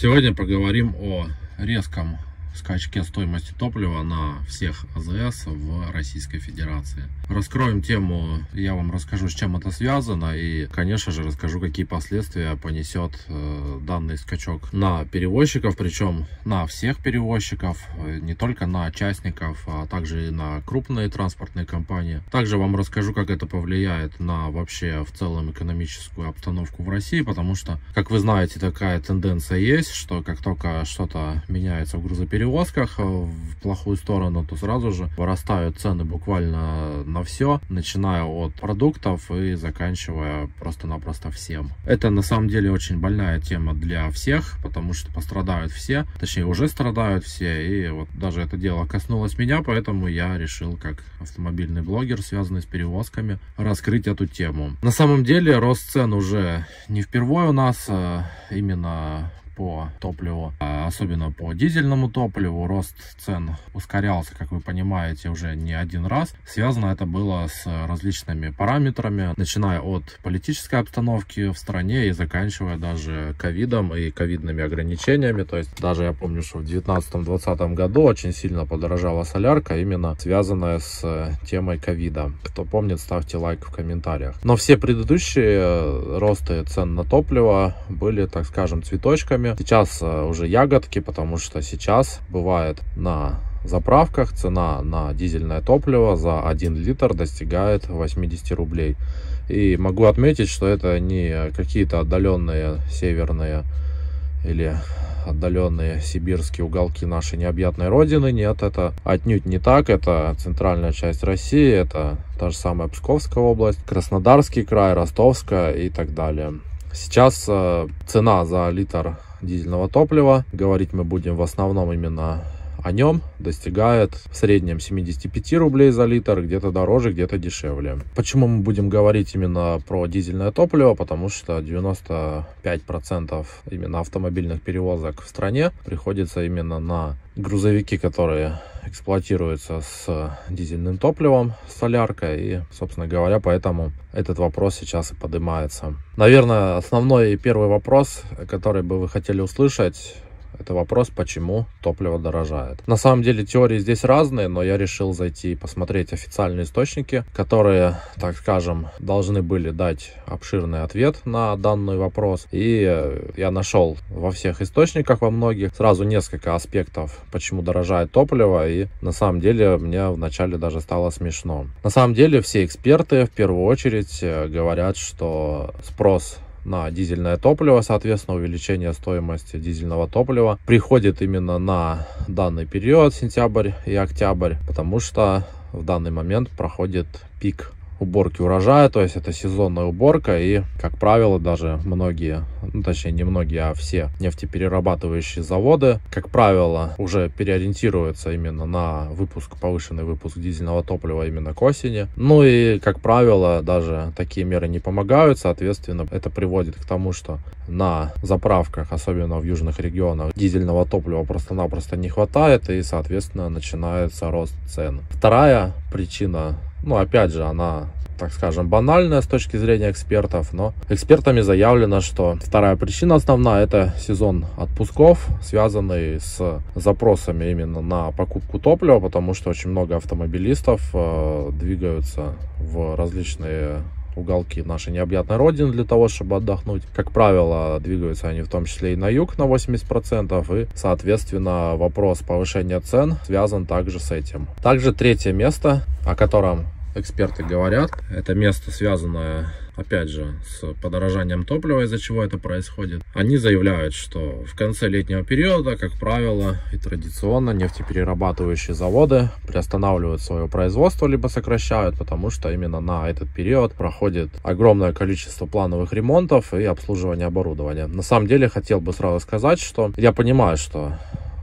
Сегодня поговорим о резком скачке стоимости топлива на всех АЗС в Российской Федерации. Раскроем тему, я вам расскажу, с чем это связано и, конечно же, расскажу, какие последствия понесет э, данный скачок на перевозчиков, причем на всех перевозчиков, э, не только на частников, а также и на крупные транспортные компании. Также вам расскажу, как это повлияет на вообще в целом экономическую обстановку в России, потому что, как вы знаете, такая тенденция есть, что как только что-то меняется в грузоперевозке, перевозках э, в плохую сторону, то сразу же вырастают цены буквально на все, начиная от продуктов и заканчивая просто-напросто всем. Это на самом деле очень больная тема для всех, потому что пострадают все, точнее уже страдают все, и вот даже это дело коснулось меня, поэтому я решил как автомобильный блогер, связанный с перевозками, раскрыть эту тему. На самом деле рост цен уже не впервые у нас, а именно по топливу, а особенно по дизельному топливу. Рост цен ускорялся, как вы понимаете, уже не один раз. Связано это было с различными параметрами, начиная от политической обстановки в стране и заканчивая даже ковидом и ковидными ограничениями. То есть даже я помню, что в 2019-2020 году очень сильно подорожала солярка, именно связанная с темой ковида. Кто помнит, ставьте лайк в комментариях. Но все предыдущие росты цен на топливо были, так скажем, цветочками ягодками. Сейчас э, уже ягодки, потому что сейчас бывает на заправках цена на дизельное топливо за 1 литр достигает 80 рублей. И могу отметить, что это не какие-то отдаленные северные или отдаленные сибирские уголки нашей необъятной родины. Нет, это отнюдь не так. Это центральная часть России, это та же самая Псковская область, Краснодарский край, Ростовская и так далее. Сейчас э, цена за литр дизельного топлива. Говорить мы будем в основном именно о нем достигает в среднем 75 рублей за литр, где-то дороже, где-то дешевле. Почему мы будем говорить именно про дизельное топливо? Потому что 95% именно автомобильных перевозок в стране приходится именно на грузовики, которые эксплуатируются с дизельным топливом, соляркой. И, собственно говоря, поэтому этот вопрос сейчас и поднимается. Наверное, основной и первый вопрос, который бы вы хотели услышать, это вопрос, почему топливо дорожает. На самом деле теории здесь разные, но я решил зайти и посмотреть официальные источники, которые, так скажем, должны были дать обширный ответ на данный вопрос. И я нашел во всех источниках, во многих, сразу несколько аспектов, почему дорожает топливо. И на самом деле мне вначале даже стало смешно. На самом деле все эксперты в первую очередь э, говорят, что спрос на дизельное топливо, соответственно, увеличение стоимости дизельного топлива приходит именно на данный период, сентябрь и октябрь, потому что в данный момент проходит пик уборки урожая, то есть это сезонная уборка и, как правило, даже многие, ну точнее не многие, а все нефтеперерабатывающие заводы, как правило, уже переориентируются именно на выпуск, повышенный выпуск дизельного топлива именно к осени. Ну и, как правило, даже такие меры не помогают, соответственно, это приводит к тому, что на заправках, особенно в южных регионах, дизельного топлива просто-напросто не хватает и, соответственно, начинается рост цен. Вторая причина ну, опять же, она так скажем, банальная с точки зрения экспертов, но экспертами заявлено, что вторая причина основная это сезон отпусков, связанный с запросами именно на покупку топлива, потому что очень много автомобилистов э, двигаются в различные уголки нашей необъятной родины для того, чтобы отдохнуть. Как правило, двигаются они в том числе и на юг на 80%, и, соответственно, вопрос повышения цен связан также с этим. Также третье место, о котором эксперты говорят. Это место связанное, опять же, с подорожанием топлива, из-за чего это происходит. Они заявляют, что в конце летнего периода, как правило, и традиционно нефтеперерабатывающие заводы приостанавливают свое производство, либо сокращают, потому что именно на этот период проходит огромное количество плановых ремонтов и обслуживания оборудования. На самом деле, хотел бы сразу сказать, что я понимаю, что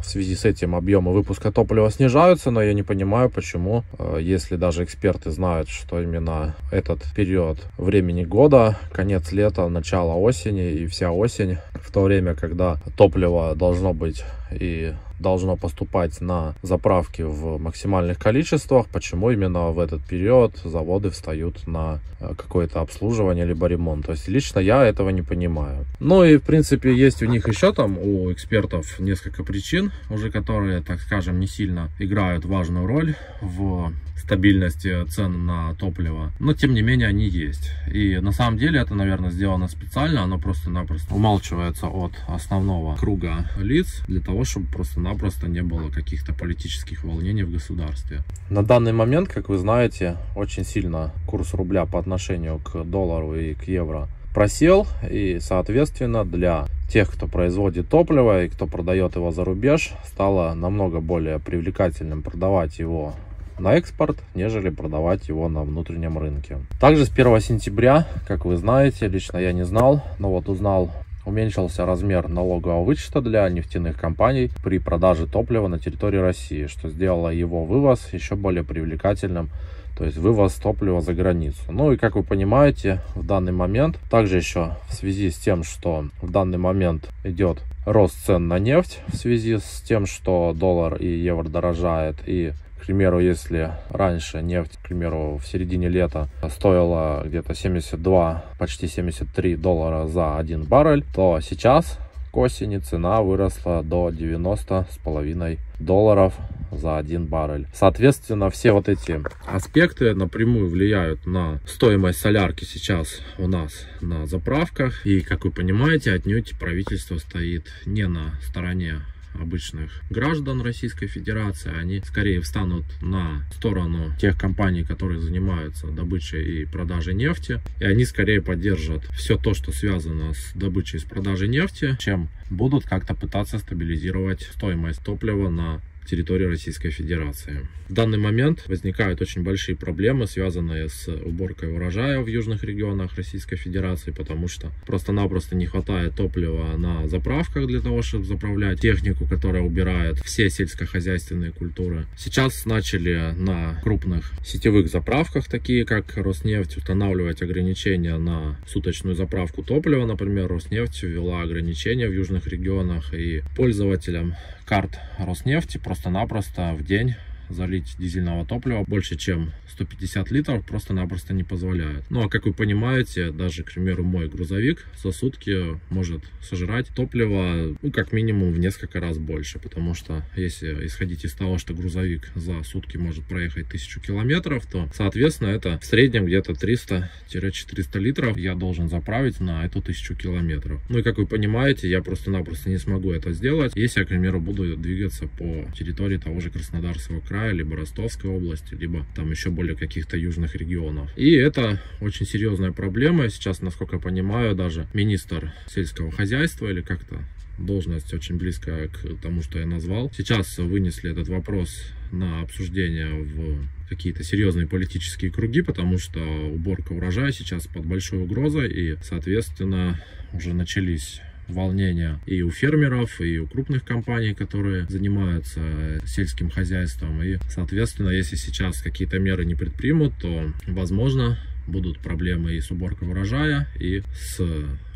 в связи с этим объемы выпуска топлива снижаются, но я не понимаю, почему, э, если даже эксперты знают, что именно этот период времени года, конец лета, начало осени и вся осень, в то время, когда топливо должно быть и должно поступать на заправки в максимальных количествах. Почему именно в этот период заводы встают на э, какое-то обслуживание либо ремонт? То есть лично я этого не понимаю. Ну и в принципе есть у них еще там, у экспертов, несколько причин, уже которые, так скажем, не сильно играют важную роль в стабильности цен на топливо. Но тем не менее они есть. И на самом деле это, наверное, сделано специально. Оно просто-напросто умалчивается от основного круга лиц для того, чтобы просто-напросто не было каких-то политических волнений в государстве. На данный момент, как вы знаете, очень сильно курс рубля по отношению к доллару и к евро просел и соответственно для тех кто производит топливо и кто продает его за рубеж стало намного более привлекательным продавать его на экспорт, нежели продавать его на внутреннем рынке. Также с 1 сентября, как вы знаете, лично я не знал, но вот узнал уменьшился размер налогового вычета для нефтяных компаний при продаже топлива на территории России, что сделало его вывоз еще более привлекательным, то есть вывоз топлива за границу. Ну и как вы понимаете, в данный момент, также еще в связи с тем, что в данный момент идет рост цен на нефть, в связи с тем, что доллар и евро дорожает и к примеру, если раньше нефть, к примеру, в середине лета стоила где-то 72, почти 73 доллара за один баррель, то сейчас к осени цена выросла до 90 с половиной долларов за один баррель. Соответственно, все вот эти аспекты напрямую влияют на стоимость солярки сейчас у нас на заправках. И, как вы понимаете, отнюдь правительство стоит не на стороне обычных граждан Российской Федерации, они скорее встанут на сторону тех компаний, которые занимаются добычей и продажей нефти, и они скорее поддержат все то, что связано с добычей и с продажей нефти, чем будут как-то пытаться стабилизировать стоимость топлива на территории Российской Федерации. В данный момент возникают очень большие проблемы, связанные с уборкой урожая в южных регионах Российской Федерации, потому что просто-напросто не хватает топлива на заправках для того, чтобы заправлять технику, которая убирает все сельскохозяйственные культуры. Сейчас начали на крупных сетевых заправках, такие как Роснефть, устанавливать ограничения на суточную заправку топлива. Например, Роснефть ввела ограничения в южных регионах и пользователям карт Роснефти просто-напросто в день залить дизельного топлива больше, чем 150 литров, просто-напросто не позволяет. Ну, а как вы понимаете, даже, к примеру, мой грузовик за сутки может сожрать топливо, ну, как минимум в несколько раз больше, потому что если исходить из того, что грузовик за сутки может проехать 1000 километров, то, соответственно, это в среднем где-то 300-400 литров я должен заправить на эту 1000 километров. Ну, и как вы понимаете, я просто-напросто не смогу это сделать, если я, к примеру, буду двигаться по территории того же Краснодарского края, края, либо Ростовской области, либо там еще более каких-то южных регионов. И это очень серьезная проблема. Сейчас, насколько я понимаю, даже министр сельского хозяйства или как-то должность очень близкая к тому, что я назвал. Сейчас вынесли этот вопрос на обсуждение в какие-то серьезные политические круги, потому что уборка урожая сейчас под большой угрозой и, соответственно, уже начались волнения и у фермеров, и у крупных компаний, которые занимаются сельским хозяйством. И, соответственно, если сейчас какие-то меры не предпримут, то, возможно, будут проблемы и с уборкой урожая, и с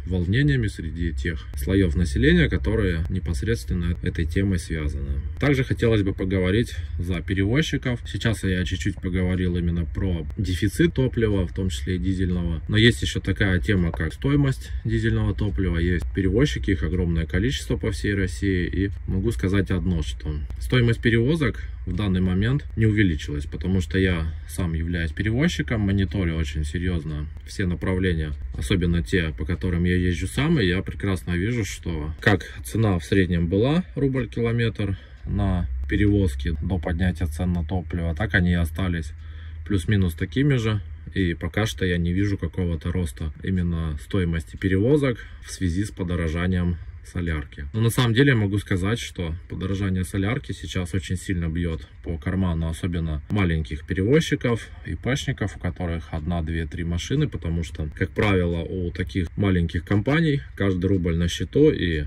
волнениями среди тех слоев населения, которые непосредственно этой темой связаны. Также хотелось бы поговорить за перевозчиков. Сейчас я чуть-чуть поговорил именно про дефицит топлива, в том числе и дизельного. Но есть еще такая тема, как стоимость дизельного топлива. Есть перевозчики, их огромное количество по всей России. И могу сказать одно, что стоимость перевозок в данный момент не увеличилась, потому что я сам являюсь перевозчиком, мониторю очень серьезно все направления, особенно те, по которым я езжу сам, и я прекрасно вижу, что как цена в среднем была рубль километр на перевозки до поднятия цен на топливо, так они и остались плюс-минус такими же. И пока что я не вижу какого-то роста именно стоимости перевозок в связи с подорожанием солярки. Но на самом деле я могу сказать, что подорожание солярки сейчас очень сильно бьет по карману, особенно маленьких перевозчиков и пашников, у которых одна, две, три машины, потому что, как правило, у таких маленьких компаний каждый рубль на счету и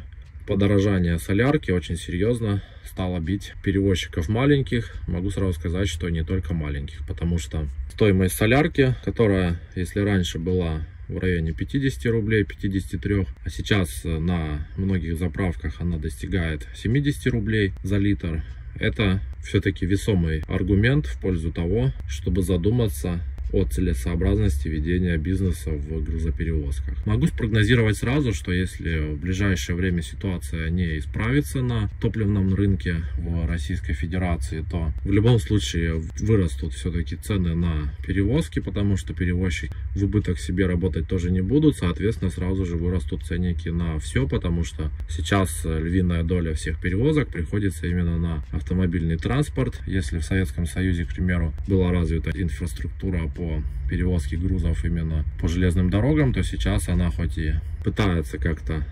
подорожание солярки очень серьезно стало бить перевозчиков маленьких. Могу сразу сказать, что не только маленьких, потому что стоимость солярки, которая, если раньше была в районе 50 рублей, 53, а сейчас на многих заправках она достигает 70 рублей за литр. Это все-таки весомый аргумент в пользу того, чтобы задуматься о целесообразности ведения бизнеса в грузоперевозках. Могу спрогнозировать сразу, что если в ближайшее время ситуация не исправится на топливном рынке в Российской Федерации, то в любом случае вырастут все-таки цены на перевозки, потому что перевозчики в убыток себе работать тоже не будут, соответственно сразу же вырастут ценники на все, потому что сейчас львиная доля всех перевозок приходится именно на автомобильный транспорт. Если в Советском Союзе, к примеру, была развита инфраструктура по перевозке грузов именно по железным дорогам, то сейчас она хоть и пытается как-то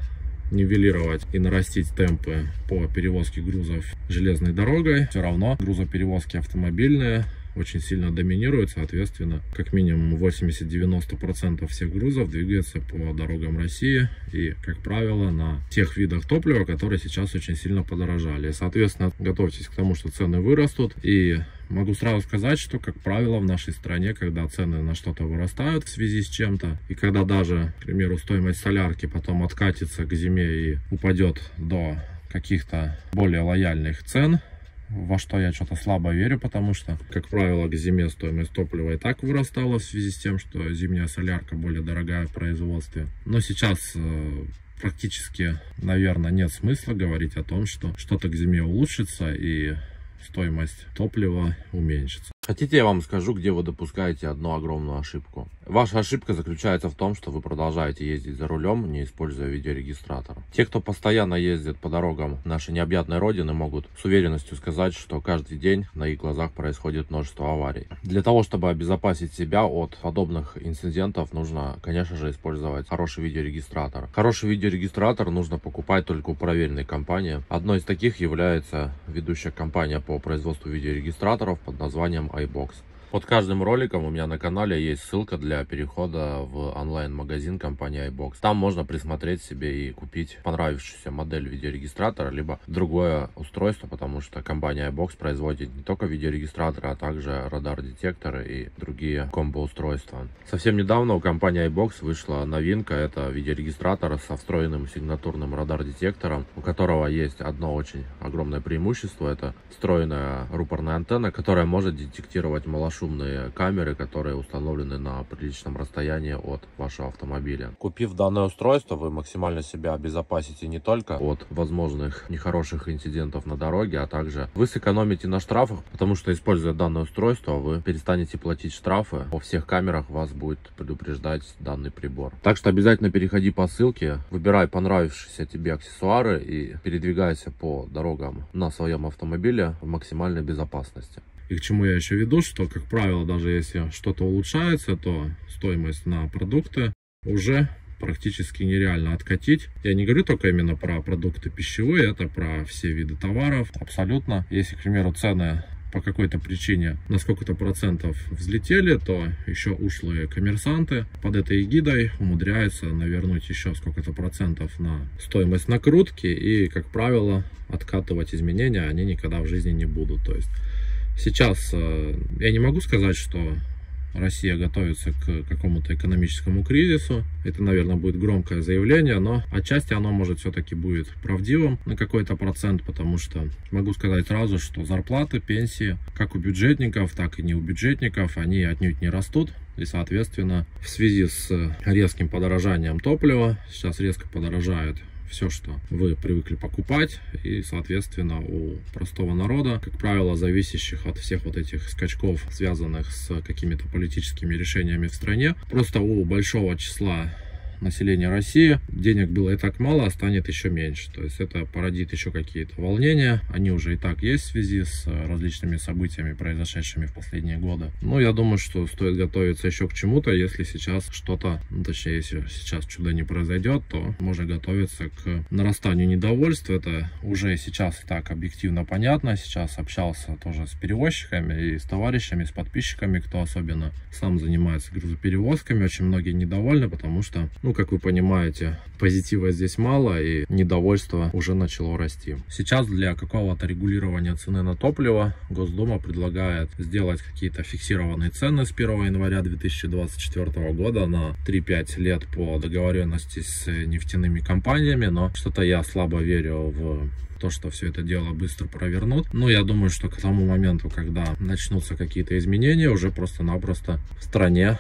нивелировать и нарастить темпы по перевозке грузов железной дорогой, все равно грузоперевозки автомобильные очень сильно доминирует, соответственно, как минимум 80-90% всех грузов двигается по дорогам России и, как правило, на тех видах топлива, которые сейчас очень сильно подорожали. Соответственно, готовьтесь к тому, что цены вырастут и Могу сразу сказать, что, как правило, в нашей стране, когда цены на что-то вырастают в связи с чем-то, и когда даже, к примеру, стоимость солярки потом откатится к зиме и упадет до каких-то более лояльных цен, во что я что-то слабо верю, потому что, как правило, к зиме стоимость топлива и так вырастала в связи с тем, что зимняя солярка более дорогая в производстве. Но сейчас э, практически, наверное, нет смысла говорить о том, что что-то к зиме улучшится и стоимость топлива уменьшится. Хотите, я вам скажу, где вы допускаете одну огромную ошибку. Ваша ошибка заключается в том, что вы продолжаете ездить за рулем, не используя видеорегистратор. Те, кто постоянно ездит по дорогам нашей необъятной родины, могут с уверенностью сказать, что каждый день на их глазах происходит множество аварий. Для того, чтобы обезопасить себя от подобных инцидентов, нужно, конечно же, использовать хороший видеорегистратор. Хороший видеорегистратор нужно покупать только у проверенной компании. Одной из таких является ведущая компания по производству видеорегистраторов под названием iBox. Под каждым роликом у меня на канале есть ссылка для перехода в онлайн-магазин компании iBox. Там можно присмотреть себе и купить понравившуюся модель видеорегистратора, либо другое устройство, потому что компания iBox производит не только видеорегистраторы, а также радар-детекторы и другие комбо-устройства. Совсем недавно у компании iBox вышла новинка, это видеорегистратор со встроенным сигнатурным радар-детектором, у которого есть одно очень огромное преимущество, это встроенная рупорная антенна, которая может детектировать малошу шумные камеры, которые установлены на приличном расстоянии от вашего автомобиля. Купив данное устройство, вы максимально себя обезопасите не только от возможных нехороших инцидентов на дороге, а также вы сэкономите на штрафах, потому что используя данное устройство, вы перестанете платить штрафы. По всех камерах вас будет предупреждать данный прибор. Так что обязательно переходи по ссылке, выбирай понравившиеся тебе аксессуары и передвигайся по дорогам на своем автомобиле в максимальной безопасности. И к чему я еще веду, что, как правило, даже если что-то улучшается, то стоимость на продукты уже практически нереально откатить. Я не говорю только именно про продукты пищевые, это про все виды товаров. Абсолютно. Если, к примеру, цены по какой-то причине на сколько-то процентов взлетели, то еще ушлые коммерсанты под этой эгидой умудряются навернуть еще сколько-то процентов на стоимость накрутки и, как правило, откатывать изменения они никогда в жизни не будут. То есть Сейчас э, я не могу сказать, что Россия готовится к какому-то экономическому кризису. Это, наверное, будет громкое заявление, но отчасти оно, может, все-таки будет правдивым на какой-то процент, потому что могу сказать сразу, что зарплаты, пенсии, как у бюджетников, так и не у бюджетников, они отнюдь не растут. И, соответственно, в связи с резким подорожанием топлива, сейчас резко подорожает все, что вы привыкли покупать. И, соответственно, у простого народа, как правило, зависящих от всех вот этих скачков, связанных с какими-то политическими решениями в стране, просто у большого числа населения России денег было и так мало, а станет еще меньше. То есть это породит еще какие-то волнения. Они уже и так есть в связи с различными событиями, произошедшими в последние годы. Но я думаю, что стоит готовиться еще к чему-то. Если сейчас что-то, ну, точнее, если сейчас чудо не произойдет, то можно готовиться к нарастанию недовольства. Это уже сейчас так объективно понятно. Сейчас общался тоже с перевозчиками и с товарищами, с подписчиками, кто особенно сам занимается грузоперевозками. Очень многие недовольны, потому что ну, как вы понимаете, позитива здесь мало и недовольство уже начало расти. Сейчас для какого-то регулирования цены на топливо Госдума предлагает сделать какие-то фиксированные цены с 1 января 2024 года на 3-5 лет по договоренности с нефтяными компаниями, но что-то я слабо верю в то, что все это дело быстро провернут. Но я думаю, что к тому моменту, когда начнутся какие-то изменения, уже просто-напросто в стране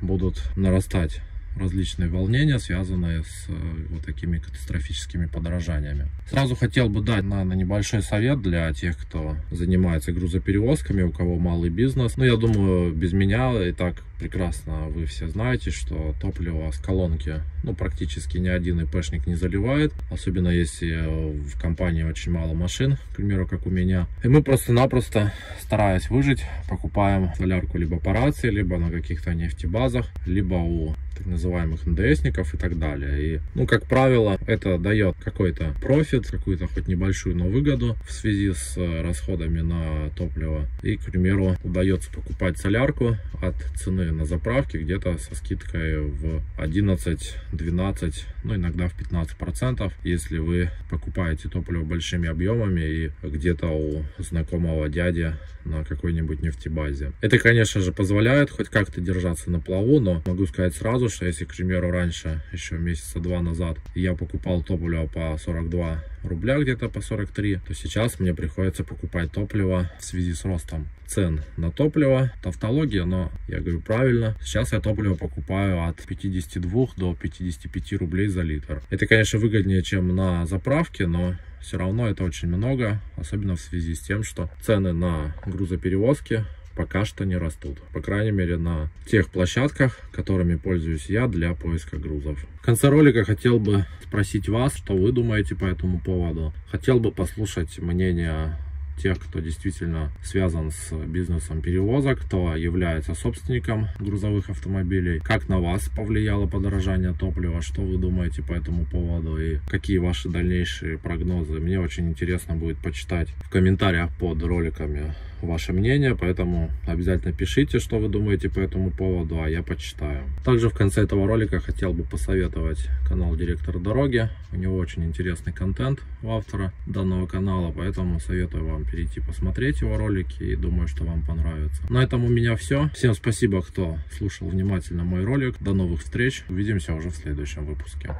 будут нарастать различные волнения, связанные с э, вот такими катастрофическими подорожаниями. Сразу хотел бы дать на, на небольшой совет для тех, кто занимается грузоперевозками, у кого малый бизнес. Ну, я думаю, без меня и так прекрасно вы все знаете, что топливо с колонки, ну, практически ни один ИПшник не заливает, особенно если в компании очень мало машин, к примеру, как у меня. И мы просто-напросто, стараясь выжить, покупаем солярку либо по рации, либо на каких-то нефтебазах, либо у так называемых НДСников и так далее. И, ну, как правило, это дает какой-то профит, какую-то хоть небольшую, но выгоду в связи с расходами на топливо. И, к примеру, удается покупать солярку от цены на заправке где-то со скидкой в 11-12, ну иногда в 15 процентов, если вы покупаете топливо большими объемами и где-то у знакомого дяди на какой-нибудь нефтебазе. Это, конечно же, позволяет хоть как-то держаться на плаву, но могу сказать сразу, что если, к примеру, раньше, еще месяца два назад, я покупал топливо по 42 рубля, где-то по 43, то сейчас мне приходится покупать топливо в связи с ростом цен на топливо. Тавтология, но я говорю правильно. Сейчас я топливо покупаю от 52 до 55 рублей за литр. Это, конечно, выгоднее, чем на заправке, но все равно это очень много, особенно в связи с тем, что цены на грузоперевозки пока что не растут. По крайней мере на тех площадках, которыми пользуюсь я для поиска грузов. В конце ролика хотел бы спросить вас, что вы думаете по этому поводу. Хотел бы послушать мнение тех, кто действительно связан с бизнесом перевозок, кто является собственником грузовых автомобилей. Как на вас повлияло подорожание топлива, что вы думаете по этому поводу и какие ваши дальнейшие прогнозы. Мне очень интересно будет почитать в комментариях под роликами ваше мнение, поэтому обязательно пишите, что вы думаете по этому поводу, а я почитаю. Также в конце этого ролика хотел бы посоветовать канал Директор Дороги. У него очень интересный контент у автора данного канала, поэтому советую вам перейти посмотреть его ролики и думаю, что вам понравится. На этом у меня все. Всем спасибо, кто слушал внимательно мой ролик. До новых встреч. Увидимся уже в следующем выпуске.